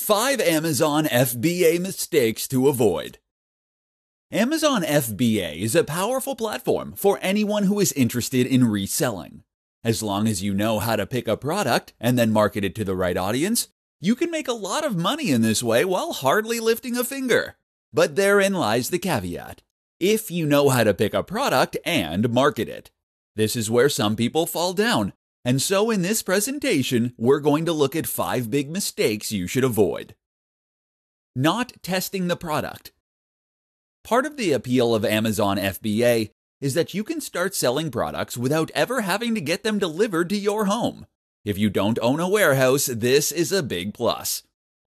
5 Amazon FBA mistakes to avoid. Amazon FBA is a powerful platform for anyone who is interested in reselling. As long as you know how to pick a product and then market it to the right audience, you can make a lot of money in this way while hardly lifting a finger. But therein lies the caveat. If you know how to pick a product and market it. This is where some people fall down. And so in this presentation, we're going to look at five big mistakes you should avoid. Not testing the product. Part of the appeal of Amazon FBA is that you can start selling products without ever having to get them delivered to your home. If you don't own a warehouse, this is a big plus.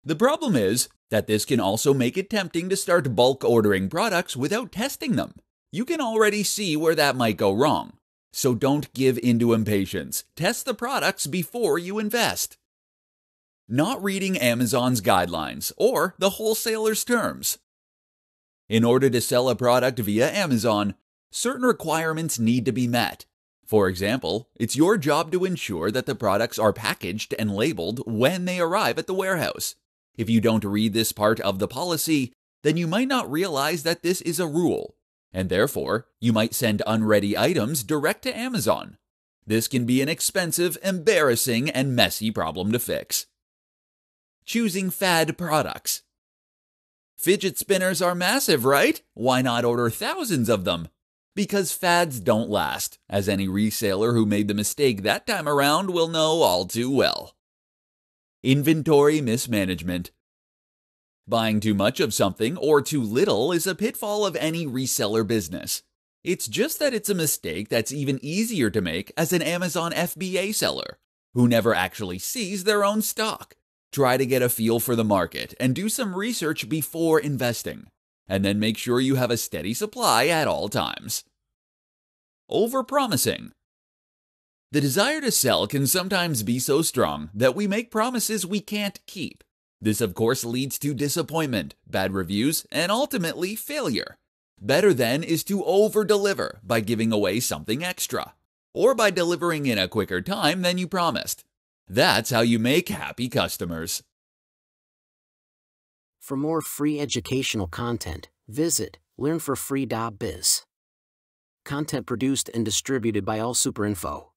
The problem is that this can also make it tempting to start bulk ordering products without testing them. You can already see where that might go wrong. So don't give into impatience. Test the products before you invest. Not reading Amazon's guidelines or the wholesaler's terms. In order to sell a product via Amazon, certain requirements need to be met. For example, it's your job to ensure that the products are packaged and labeled when they arrive at the warehouse. If you don't read this part of the policy, then you might not realize that this is a rule, and therefore you might send unready items direct to Amazon. This can be an expensive, embarrassing, and messy problem to fix. Choosing fad products. Fidget spinners are massive, right? Why not order thousands of them? Because fads don't last, as any reseller who made the mistake that time around will know all too well. Inventory mismanagement. Buying too much of something or too little is a pitfall of any reseller business. It's just that it's a mistake that's even easier to make as an Amazon FBA seller, who never actually sees their own stock. Try to get a feel for the market and do some research before investing, and then make sure you have a steady supply at all times. Overpromising. The desire to sell can sometimes be so strong that we make promises we can't keep. This, of course, leads to disappointment, bad reviews, and ultimately failure. Better then is to over deliver by giving away something extra, or by delivering in a quicker time than you promised. That's how you make happy customers. For more free educational content, visit learnforfree.biz. Content produced and distributed by AllSuperInfo.